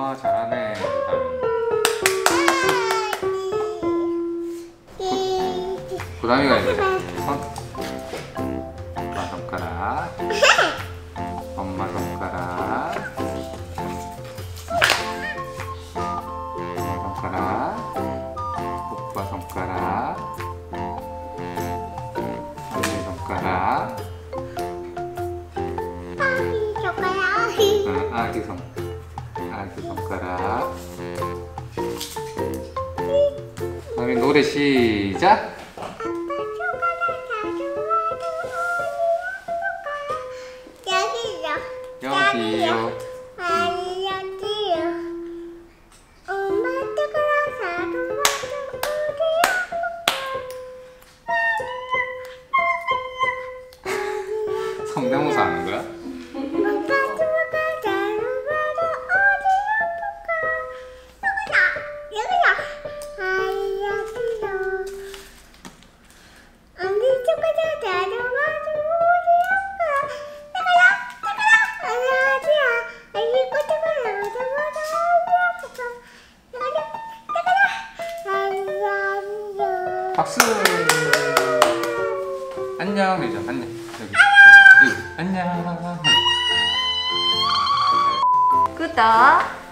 잘하네. 부담이가 이제 손. 엄마 손가락. 엄마 손가락. 엄마 손가락. 오빠 손가락. 언니 손가락. 아기 손가락. 아기 손. 아기 손가락. 다음에 노래 시작. 여기요. 여기요 박수. 안녕. 해줘 안녕. 여기. 여기 안녕. 구독